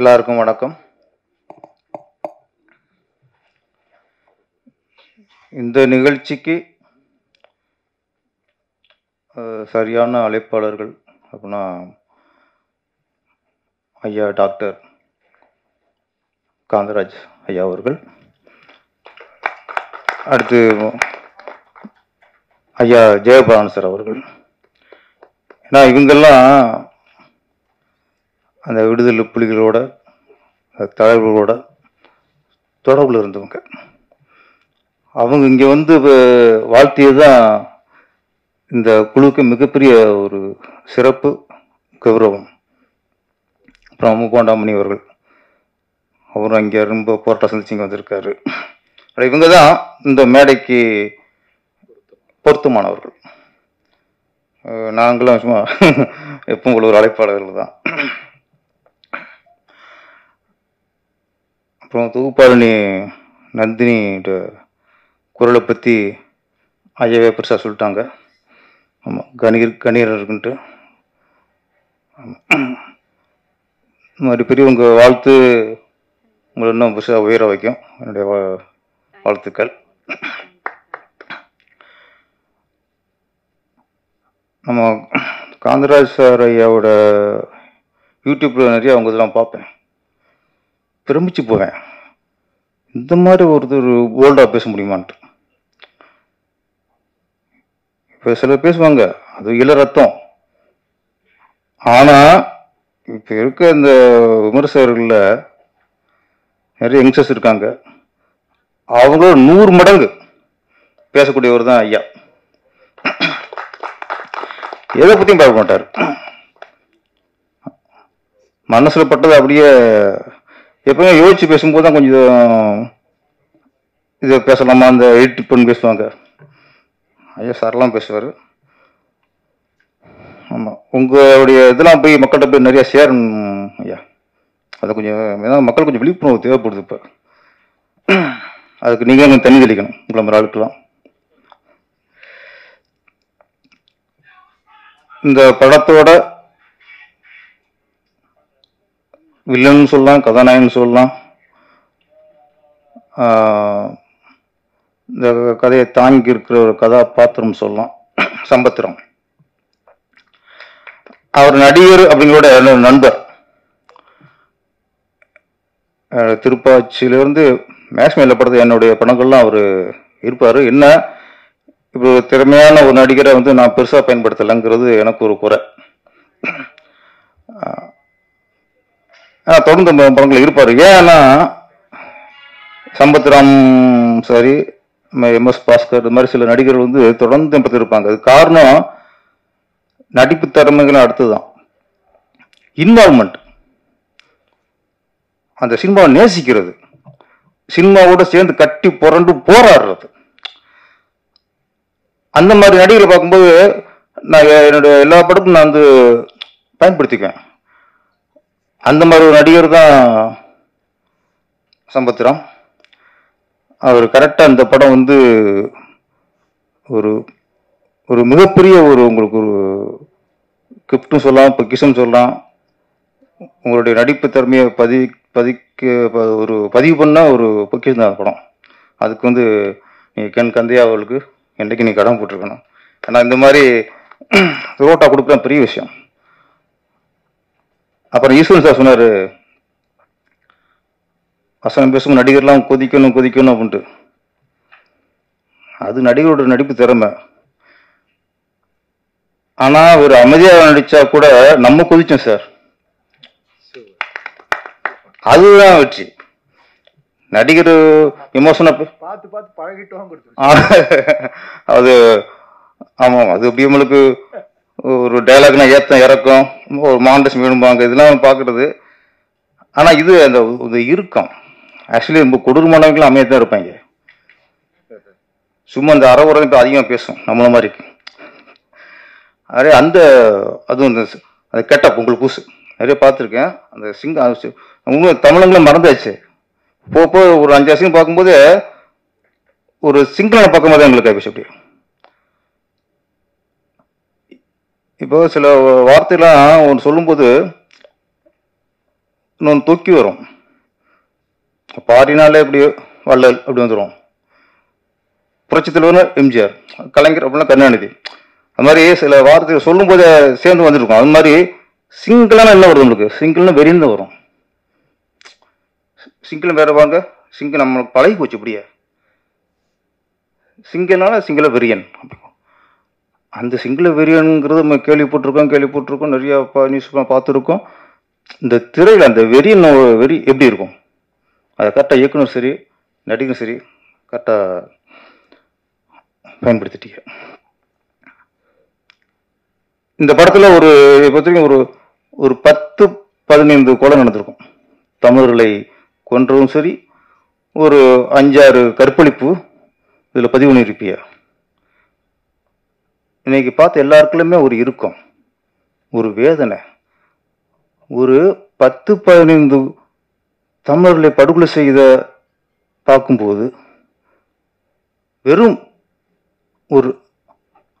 எல்லாருக்கும் வணக்கம். இந்த நிகழ்ச்சிக்கு சரியான அழைப்பாளர்கள் அப்படின்னா ஐயா டாக்டர் காந்தராஜ் ஐயா அவர்கள். அடுத்து ஐயா ஜெயபாலன் சார் அவர்கள். ஏன்னா இவங்கெல்லாம் அந்த விடுதலை புலிகளோட அந்த தலைவர்களோட தொடர்பில் இருந்தவங்க. அவங்க இங்கே வந்து வாழ்த்தியது தான் இந்த குழுவுக்கு மிகப்பெரிய ஒரு சிறப்பு கௌரவம். அப்புறம் முப்பாண்டாமணி அவர்கள். அவரும் அங்கே ரொம்ப போராட்டம் சந்திச்சு இங்கே வந்திருக்காரு. இவங்க தான் இந்த மேடைக்கு பொருத்தமானவர்கள். நாங்களும் சும்மா எப்பவும் உள்ள ஒரு அழைப்பாளர்கள் தான் அப்புறம் தொகுப்பாளினி நந்தினி குரலை பற்றி ஐயாவே பெருசாக சொல்லிட்டாங்க. ஆமாம் கணீர் கணீர் இருக்குன்ட்டு. ஆமாம் இந்த மாதிரி பெரியவங்க வாழ்த்து உங்களை இன்னும் பெருசாக உயர வைக்கும். என்னுடைய வா- வாழ்த்துக்கள். நம்ம காந்தராஜ் சார் ஐயாவோட யூடியூப்பில் நிறைய அவங்க இதெல்லாம் பார்ப்பேன். பிரமிச்சு போவேன். இந்த மாதிரி ஒருத்தர் போல்டாக பேச முடியுமான்ட்டு. இப்போ சிலர் பேசுவாங்க அது இள ரத்தம். ஆனால் இப்போ இருக்க இந்த விமர்சகர்களில் நிறைய யங்ஸ்டர்ஸ் இருக்காங்க. அவங்களோட நூறு மடங்கு பேசக்கூடியவர் தான் ஐயா. எதை பற்றியும் பார்க்க மாட்டார். மனசில் பட்டது அப்படியே எப்பவுமே யோசிச்சு பேசும்போது தான் கொஞ்சம் இதை பேசலாமா? அந்த எடிட் பண்ணி பேசுவாங்க. ஐயா சார்லாம் பேசுவார். ஆமாம் உங்களுடைய இதெல்லாம் போய் மக்கள்கிட்ட போய் நிறையா சேரணும் ஐயா. அது கொஞ்சம் ஏன்னா மக்கள் கொஞ்சம் விழிப்புணர்வு தேவைப்படுது இப்போ. அதுக்கு நீங்கள் கொஞ்சம் தண்ணி தெளிக்கணும். உங்களை மாதிரி ஆளுக்கெல்லாம். இந்த படத்தோட வில்லன் சொல்லலாம் கதாநாயகன் சொல்லலாம். இந்த கதையை தாங்கி இருக்கிற ஒரு கதாபாத்திரம் சொல்லலாம். சம்பத்திரம். அவர் நடிகர் அப்படிங்கிறோட என்னோட நண்பர். திருப்பாச்சியிலேருந்து திருப்பாச்சியிலிருந்து மேக்ஸிமம் படத்து என்னுடைய படங்கள்லாம் அவர் இருப்பார். என்ன இப்போ திறமையான ஒரு நடிகரை வந்து நான் பெருசாக பயன்படுத்தலைங்கிறது எனக்கு ஒரு குறை. தொடர்ந்து அந்த படங்கள் இருப்பார். ஏன்னா சம்பத்ராம் சாரி எம்எஸ் பாஸ்கர் இது மாதிரி சில நடிகர்கள் வந்து தொடர்ந்து என் இருப்பாங்க. அது காரணம் நடிப்பு திறமைகள் அடுத்ததுதான். இன்வால்மெண்ட் அந்த சினிமாவை நேசிக்கிறது. சினிமாவோட சேர்ந்து கட்டி புரண்டு போராடுறது. அந்த மாதிரி நடிகரை பார்க்கும்போது நான் என்னுடைய எல்லா படமும் நான் வந்து பயன்படுத்திக்குவேன். அந்த மாதிரி ஒரு நடிகர் தான் சம்பத்ராம். அவர் கரெக்டாக அந்த படம் வந்து ஒரு ஒரு மிகப்பெரிய ஒரு உங்களுக்கு ஒரு கிஃப்ட்டும் சொல்லலாம் பொக்கிஷம் சொல்லலாம். உங்களுடைய நடிப்பு திறமையை பதி பதிக்க ப- ஒரு பதிவு பண்ண ஒரு பொக்கிஷம் தான் படம். அதுக்கு வந்து நீங்கள் கண் கந்தையா அவளுக்கு என்றைக்கு நீ கடன் போட்டிருக்கணும். ஏன்னா இந்த மாதிரி ரோட்டா கொடுக்குற பெரிய விஷயம். அப்புறம் ஈஸ்வரன் சார் சொன்னார் வசனம் பேசும் நடிகர்லாம் கொதிக்கணும் கொதிக்கணும் அப்படின்ட்டு. அது நடிகரோட நடிப்பு திறமை. ஆனா ஒரு அமைதியாக நடிச்சா கூட நம்ம கொதிச்சோம் சார். அதுதான் வெற்றி. நடிகர் எமோஷனா பார்த்து பார்த்து கொடுத்துருச்சு. அது ஆமாம் அது அப்படி நம்மளுக்கு ஒரு டைலாக்னா ஏத்தம் இறக்கம் ஒரு மாண்டஸ் வேணும்பாங்க இதெல்லாம் பார்க்குறது. ஆனால் இது அந்த இது இறுக்கம். ஆக்சுவலி ரொம்ப கொடூரமானவங்களும் அமைய தான் இருப்பாங்க. சும்மா அந்த அரை உரம் இப்போ அதிகமாக பேசும் நம்மள மாதிரி. அதே அந்த அதுவும் இந்த அந்த கெட்டப் உங்களுக்கு பூசு. நிறைய பார்த்துருக்கேன். அந்த சிங்க உண்மை தமிழங்களும் மறந்தாச்சு. போக ஒரு அஞ்சு வருஷம் பார்க்கும்போது ஒரு சிங்களனை பார்க்கும்போது எங்களுக்கு ஆயிடுச்சு அப்படி இப்போ சில வார்த்தைலாம் ஒன்று சொல்லும்போது இன்னொன்று தொக்கி வரும். பாடினாலே இப்படி வள்ளல் அப்படி வந்துடும் புரட்சி தலைவர் எம்ஜிஆர் கலைஞர் அப்படின்னா கருணாநிதி. அது மாதிரி சில வார்த்தைகள் சொல்லும்போது சேர்ந்து வந்துருக்கும். அது மாதிரி சிங்கிளான என்ன வருது நம்மளுக்கு? சிங்கிள்னா வெறிந்து வரும். சிங்கிள் வேற வாங்க சிங்கிள் நம்மளுக்கு பழகி போச்சு இப்படியே. சிங்கிள்னால சிங்கிள வெறியன். அந்த சிங்கள வெறியனுங்கிறது நம்ம கேள்விப்பட்டிருக்கோம் கேள்விப்பட்டிருக்கோம் நிறைய நியூஸ் பார்த்துருக்கோம். இந்த திரையில் அந்த வெறியன் வெறி எப்படி இருக்கும்? அதை கரெக்டாக இயக்குனர் சரி நடிகரும் சரி கரெக்டாக பயன்படுத்திட்டீங்க. இந்த படத்தில் ஒரு பொறுத்தவரைக்கும் ஒரு ஒரு பத்து பதினைந்து கொலை நடந்திருக்கும். தமிழர்களை கொன்றதும் சரி ஒரு அஞ்சாறு கற்பழிப்பு இதில் பதிவு பண்ணியிருப்பியா? இன்னைக்கு பார்த்த எல்லாருக்குள்ளுமே ஒரு இறுக்கம் ஒரு வேதனை. ஒரு பத்து பதினைந்து தமிழர்களை படுகொலை செய்த பார்க்கும்போது வெறும் ஒரு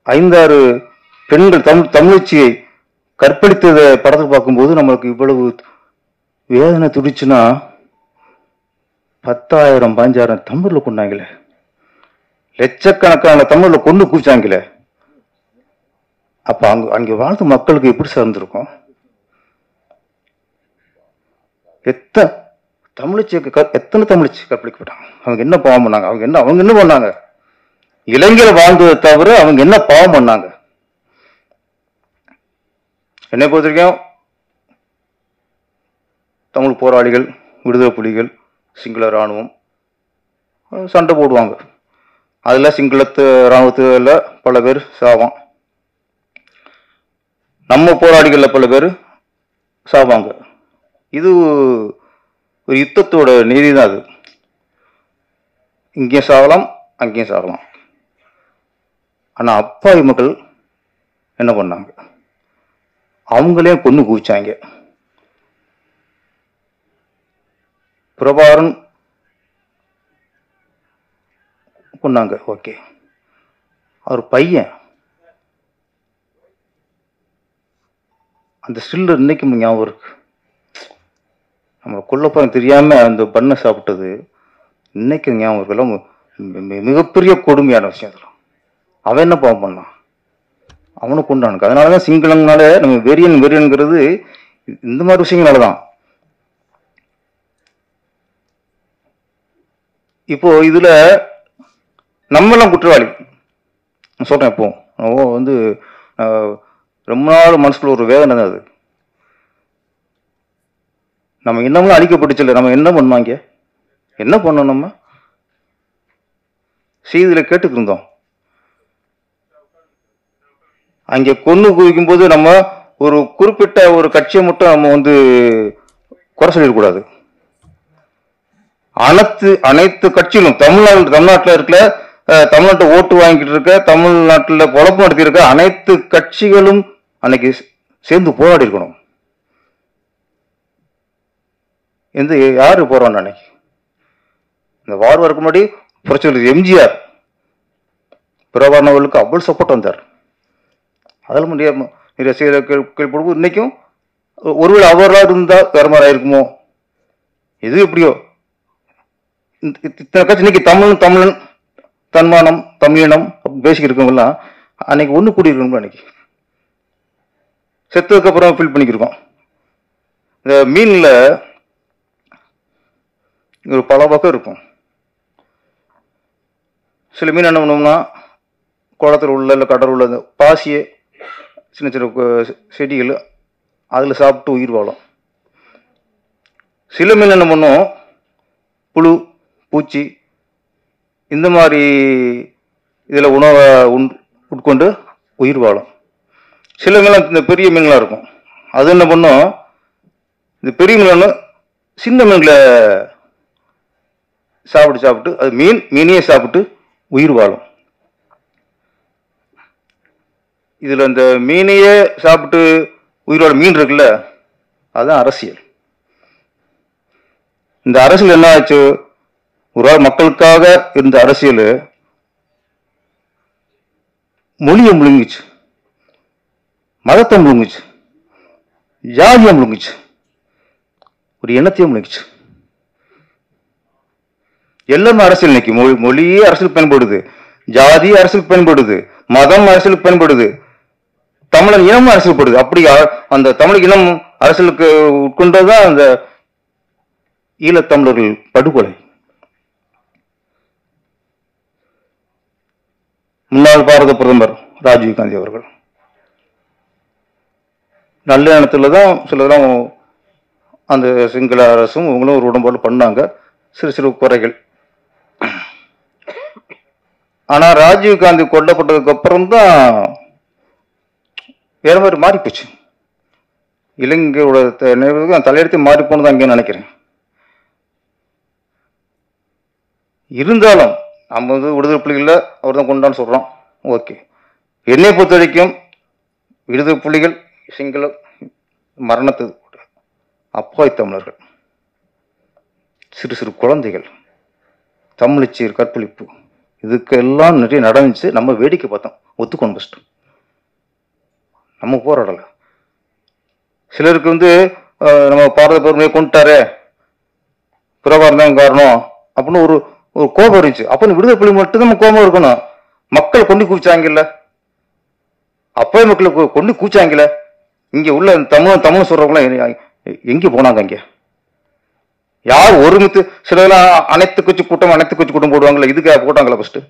ஐந்தாறு பெண்கள் தமிழ் தமிழ்ச்சியை கற்பழித்ததை படத்தை பார்க்கும்போது நம்மளுக்கு இவ்வளவு வேதனை துடிச்சுன்னா பத்தாயிரம் பாஞ்சாயிரம் தமிழில் கொண்டாங்களே. லட்சக்கணக்கான தமிழில் கொண்டு குவிச்சாங்களே. அப்ப அங்க அங்கே வாழ்ந்த மக்களுக்கு எப்படி சார்ந்திருக்கும் எத்தனை தமிழச்சி எத்தனை தமிழச்சி கற்பழிக்கப்பட்டாங்க அவங்க என்ன பாவம் பண்ணாங்க? அவங்க என்ன அவங்க என்ன பண்ணாங்க? இளைஞர் வாழ்ந்ததை தவிர அவங்க என்ன பாவம் பண்ணாங்க? என்னை பொறுத்த வரைக்கும் தமிழ் போராளிகள் விடுதலை புலிகள் சிங்கள இராணுவம் சண்டை போடுவாங்க. அதில் சிங்களத்து இராணுவத்தில் பல பேர் சாவான். நம்ம போராளிகளில் பல பேர் சாவாங்க. இது ஒரு யுத்தத்தோட நீதி தான் அது. இங்கேயும் சாகலாம் அங்கேயும் சாகலாம் ஆனால் அப்பாவி மக்கள் என்ன பண்ணாங்க? அவங்களே கொண்டு குவிச்சாங்க. பிரபாரன் கொண்டாங்க ஓகே. அவர் பையன் அந்த ஸ்டில் இன்னைக்கும் ஞாபகம் இருக்கு. நம்ம கொல்லப்பறம் தெரியாமல் அந்த பண்ணை சாப்பிட்டது இன்றைக்கும் ஞாபகம் இருக்குல்ல மிகப்பெரிய கொடுமையான விஷயம் அதெல்லாம் அவன் என்ன பாவம் பண்ணான்? அவனை கொண்டானுக்கு அதனாலதான் சிங்களங்கனால நம்ம வெறியன் வெறியனுங்கிறது இந்த மாதிரி விஷயங்களால தான். இப்போ இதில் நம்மளாம் குற்றவாளி. சொல்கிறேன் இப்போ. வந்து ரொம்ப நாள் மனசுக்குள்ள ஒரு வேதனை தான் அது. நம்ம இன்னமும் அழிக்கப்பட்டுச்சுல்ல நம்ம என்ன பண்ணுவாங்க? என்ன பண்ணோம் நம்ம? செய்தியில் கேட்டுக்கிருந்தோம் அங்கே கொன்று குவிக்கும் போது நம்ம ஒரு குறிப்பிட்ட ஒரு கட்சியை மட்டும் நம்ம வந்து குறை சொல்லிடக்கூடாது. அனைத்து அனைத்து கட்சிகளும் தமிழ்நாடு தமிழ்நாட்டில் இருக்கிற தமிழ்நாட்டை ஓட்டு வாங்கிட்டு இருக்க தமிழ்நாட்டில் பொழப்பு நடத்தியிருக்க அனைத்து கட்சிகளும் அன்னைக்கு சேர்ந்து போராடி இருக்கணும். எந்த யாரு போறான் அன்னைக்கு? இந்த வார் வரக்கு முன்னாடி புரட்சி எம்ஜிஆர். பிரபாரணவர்களுக்கு அவ்வளவு சப்போர்ட் வந்தார். அதில் நிறைய நிறைய செய்த கேள்விப்படுவோம் இன்னைக்கும் ஒருவேளை அவராக இருந்தால் வேற மாதிரி ஆயிருக்குமோ? எது எப்படியோ? இந்த- இத்தனை கட்சி இன்னைக்கு தமிழ் தமிழன் தன்மானம் தமிழினம் பேசிக்கிட்டு இருக்கவங்கலாம் அன்னைக்கு ஒன்று கூடி இருக்கணும் அன்னைக்கு. செத்ததுக்கப்புறம் ஃபில் பண்ணிக்கிருக்கோம். இந்த மீனில் ஒரு பல பக்கம் இருக்கும். சில மீன் என்ன பண்ணோம்னா குளத்தில் உள்ள இல்லை கடல் உள்ள இந்த பாசியை சின்ன சின்ன செடிகள் அதில் சாப்பிட்டு உயிர் வாழும். சில மீன் என்ன பண்ணும் புழு பூச்சி இந்த மாதிரி இதில் உணவை உண் உட்கொண்டு உயிர் வாழும். சில மீன்லாம் இந்த பெரிய மீன்களாக இருக்கும். அது என்ன பண்ணும்? இந்த பெரிய மீன் சின்ன மீன்களை சாப்பிட்டு சாப்பிட்டு அது மீன் மீனையே சாப்பிட்டு உயிர் வாழும். இதில் இந்த மீனையே சாப்பிட்டு உயிரோட மீன் இருக்குல்ல அதுதான் அரசியல். இந்த அரசியல் என்ன ஆச்சு? ஒரு ஆள் மக்களுக்காக இருந்த அரசியல் மொழியை முழுங்கிச்சு. மதத்தை முழுங்குச்சு. ஜாதியை முழுங்குச்சு. ஒரு எண்ணத்தையும் முழுங்குச்சு. எல்லாமே அரசியல் இன்னைக்கு மொழி மொழியே அரசியல் பயன்படுது. ஜாதி அரசியல் பயன்படுது. மதம் அரசியலுக்கு பயன்படுது. தமிழன் இனம் அரசியல்படுது அப்படி அந்த தமிழ் இனம் அரசியலுக்கு உட்கொண்டதுதான் அந்த ஈழத்தமிழர்கள் படுகொலை. முன்னாள் பாரத பிரதமர் ராஜீவ் காந்தி அவர்கள். நல்ல தான் சிலதெல்லாம் அந்த சிங்கள அரசும் இவங்களும் ஒரு உடன்பாடு பண்ணாங்க. சிறு சிறு குறைகள். ஆனால் ராஜீவ் காந்தி கொல்லப்பட்டதுக்கு அப்புறம் தான் வேற மாதிரி மாறி போச்சு இலங்கையோட நினைவுக்கு தலையெடுத்து மாறி போனதான் இங்கே நினைக்கிறேன். இருந்தாலும் நம்ம வந்து விடுதலை புலிகளில் அவர் தான் கொண்டான்னு சொல்கிறோம் ஓகே. என்னை பொறுத்த வரைக்கும் விடுதலை புலிகள் சிங்கள மரணத்துக்கு அப்பாய் தமிழர்கள் சிறு சிறு குழந்தைகள் தமிழிச்சீர் கற்பழிப்பு இதுக்கெல்லாம் நிறைய நடந்துச்சு நம்ம வேடிக்கை பார்த்தோம். ஒத்துக்கணும் ஃபஸ்ட்டு நம்ம போராடலை. சிலருக்கு வந்து நம்ம பாரத பெருமையை கொண்டுட்டாரே பிரபாரம் தான் காரணம் அப்படின்னு ஒரு ஒரு கோபம் இருந்துச்சு. அப்போ இந்த விடுதலை புலி மட்டும் நம்ம கோபம் இருக்கணும். மக்கள் கொண்டு கூச்சாங்கல்ல அப்பவே மக்கள் கொண்டு கூச்சாங்கல்ல இங்கே உள்ள தமிழ் தமிழ் சொல்கிறவங்களாம் எங்கே போனாங்க இங்கே யார் ஒருமித்து சிலதெல்லாம் அனைத்து கட்சி கூட்டம் அனைத்து கட்சி கூட்டம் போடுவாங்களே இதுக்காக போட்டாங்களா ஃபஸ்ட்டு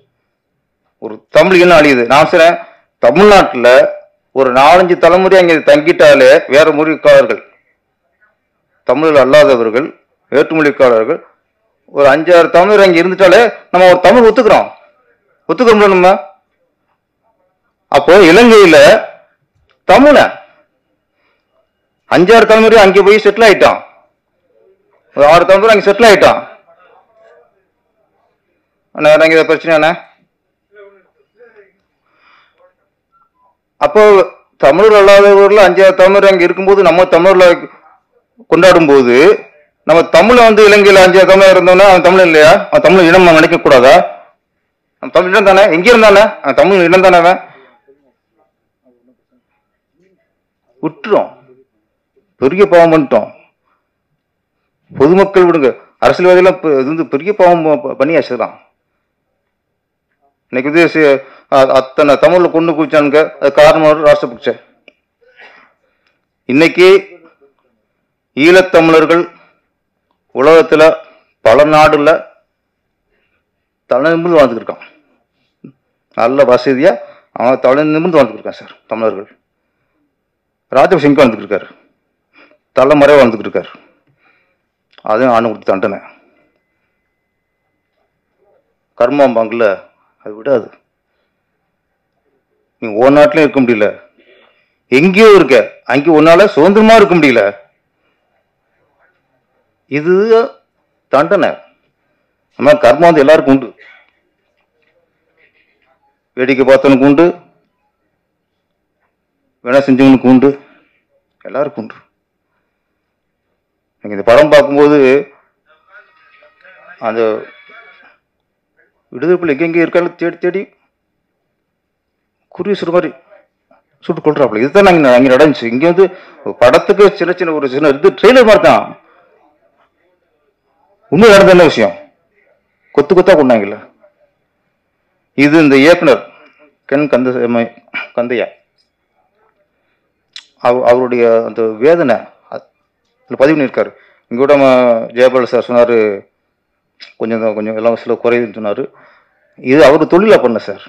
ஒரு தமிழ் இனம் அழியுது. நான் சொல்கிறேன் தமிழ்நாட்டில் ஒரு நாலஞ்சு தலைமுறை அங்கே தங்கிட்டாலே வேற மொழிக்காரர்கள் தமிழில் அல்லாதவர்கள் வேற்றுமொழிக்காரர்கள் ஒரு அஞ்சாறு தமிழர் அங்கே இருந்துட்டாலே நம்ம ஒரு தமிழ் ஒத்துக்கிறோம். ஒத்துக்கிறோம்ல நம்ம? அப்போ இலங்கையில் தமிழன் அஞ்சாறு தலைமுறை அங்கே போய் செட்டில் ஆயிட்டான். ஒரு ஆறு தலைமுறை அங்கே செட்டில் ஆயிட்டான். அண்ணா வேற எங்க பிரச்சனை அண்ணா? அப்போ தமிழர் அல்லாதவர்கள் அஞ்சாறு தமிழர் அங்கே இருக்கும்போது நம்ம தமிழ்ல கொண்டாடும் போது நம்ம தமிழை வந்து இலங்கையில் அஞ்சாறு தமிழர் இருந்தோம்னா அவன் தமிழ் இல்லையா? அவன் தமிழ் இனம் நம்ம நினைக்க கூடாதா அவன் தமிழ் இடம் தானே? எங்கே இருந்தானே? அவன் தமிழ் இடம் தானே அவன்? விட்டுரும். பெரிய பாவம் பண்ணிட்டோம். பொதுமக்கள் விடுங்க. அரசியல்வாதிகளாம் இது வந்து பெரிய பாவம் ப- பண்ணியாச்சுதான் இன்னைக்கு வந்து அத்தனை தமிழில் கொண்டு குவிச்சானுங்க. அது காரணம் ஒரு இன்னைக்கு ஈழத்தமிழர்கள் உலகத்தில் பல நாடுல தலை நிமிர்ந்து வாழ்ந்துட்டு இருக்கான் நல்ல வசதியாக அவன் தலை நிமிர்ந்து வாழ்ந்துருக்கான் சார் தமிழர்கள். ராஜபக்ஷங்க வாழ்ந்துருக்காரு தலைமுறை தலைமறைவா இருக்கார். இருக்காரு அதுவும் ஆணு கொடுத்த தண்டனை. கர்மாம்பாங்கல்ல அது விடாது. நீ ஓ நாட்டிலையும் இருக்க முடியல. எங்கேயோ இருக்க. அங்கே உன்னால சுதந்திரமா இருக்க முடியல. இது தண்டனை. நம்ம கர்மம் வந்து எல்லாருக்கும் உண்டு. வேடிக்கை பார்த்தவனுக்கு உண்டு. வேணா செஞ்சவனுக்கு உண்டு. எல்லாருக்கும் உண்டு. நீங்கள் இந்த படம் பார்க்கும்போது அந்த விடுதலைப்புள்ள எங்கெங்கே இருக்காலும் தேடி தேடி குருவி சுடு மாதிரி சுட்டு கொள்றாப்புல. இதுதான் நாங்கள் அங்கே நடந்துச்சு. இங்கே வந்து படத்துக்கு சின்ன சின்ன ஒரு சின்ன இது ட்ரெய்லர் மாதிரி தான். உண்மை நடந்த என்ன விஷயம்? கொத்து கொத்தா கொண்டாங்கல்ல. இது இந்த இயக்குனர் கென் கந்த கந்தையா? அவ- அவருடைய அந்த வேதனை அதுல பதிவு பண்ணியிருக்காரு. இங்க கூட நம்ம ஜெயபால் சார் சொன்னாரு கொஞ்சம் கொஞ்சம் எல்லாம் சில குறையுதுன்னு சொன்னாரு. இது அவர் தொழிலா பண்ண சார்.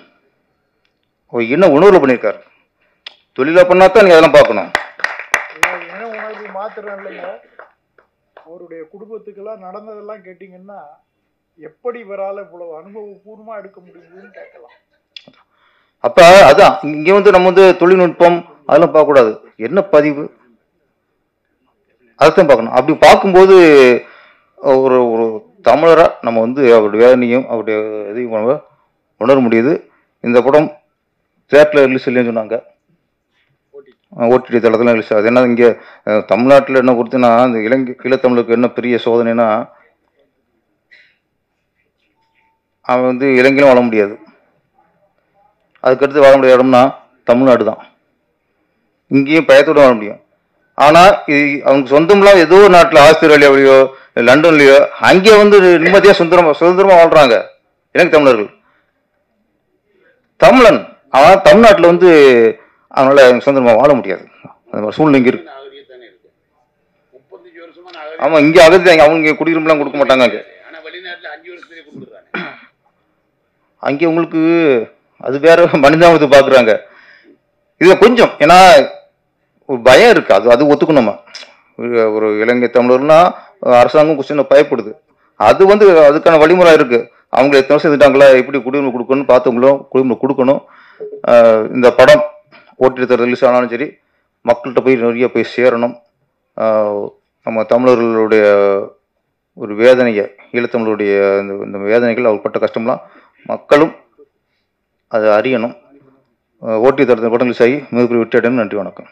ஒரு இன உணர்வுல பண்ணியிருக்காரு? தொழிலா பண்ணா தான் நீங்க அதெல்லாம் பார்க்கணும். இன உணர்வு மாத்திரம் இல்லைங்க? அவருடைய குடும்பத்துக்கெல்லாம் நடந்ததெல்லாம் கேட்டீங்கன்னா எப்படி இவரால இவ்வளவு அனுபவபூர்வமா எடுக்க முடியுதுன்னு கேட்கலாம். அப்ப அதான் இங்க வந்து நம்ம வந்து தொழில்நுட்பம் அதெல்லாம் பார்க்கக்கூடாது. என்ன பதிவு? அதைத்தான் பார்க்கணும். அப்படி பார்க்கும்போது ஒரு ஒரு தமிழரா நம்ம வந்து அவருடைய வேதனையும் அவருடைய இதையும் நம்ம உணர முடியுது. இந்த படம் தேட்டரில் ரிலீஸ் இல்லைன்னு சொன்னாங்க. ஓடிடி. தளத்தில் ரிலீஸ் ஆகுது. ஏன்னா இங்கே தமிழ்நாட்டில் என்ன கொடுத்துன்னா இந்த இலங்கை ஈழத்தமிழுக்கு என்ன பெரிய சோதனைனா அவன் வந்து இலங்கையிலும் வாழ முடியாது. அதுக்கடுத்து வாழ முடியாத இடம்னா தமிழ்நாடு தான். இங்கேயும் பயத்தோட வாழ முடியும். ஆனால் அவங்க சொந்தம்லாம் ஏதோ ஒரு நாட்டில் ஆஸ்திரேலியாவிலையோ லண்டன்லையோ அங்கே வந்து நிம்மதியாக சுதந்திரமாக சுதந்திரமாக வாழ்கிறாங்க எனக்கு தமிழர்கள். தமிழன் ஆனால் தமிழ்நாட்டில் வந்து அவனால் சுதந்திரமாக வாழ முடியாது. அந்த மாதிரி சூழ்நிலை இங்கே இருக்கு. ஆமாம் இங்கே அகதி அவங்க குடியுரிமைலாம் கொடுக்க மாட்டாங்க அங்கே. அங்கே உங்களுக்கு அது வேற மனிதாபத்தை பார்க்குறாங்க. இதில் கொஞ்சம் ஏன்னா ஒரு பயம் இருக்குது அது அது ஒத்துக்கணுமா ஒரு- ஒரு இலங்கை தமிழர்னா அரசாங்கம் கொஞ்சம் பயப்படுது. அது வந்து அதுக்கான வழிமுறை இருக்கு. அவங்க எத்தனை வருஷம் இருந்துட்டாங்களா? எப்படி குடியுரிமை கொடுக்கணும்னு பார்த்தவங்களும் குடியுரிமை கொடுக்கணும். இந்த படம் ஓட்டி ரிலீஸ் ஆனாலும் சரி மக்கள்கிட்ட போய் நிறைய போய் சேரணும். நம்ம தமிழர்களுடைய ஒரு வேதனையை ஈழத்தமிழருடைய இந்த வேதனைகள் அவர் பட்ட கஷ்டம்லாம் மக்களும் அதை அறியணும். ஓட்டி தரத்தின் படங்கள் சாய் மிகப்பெரிய வெற்றி நன்றி வணக்கம்.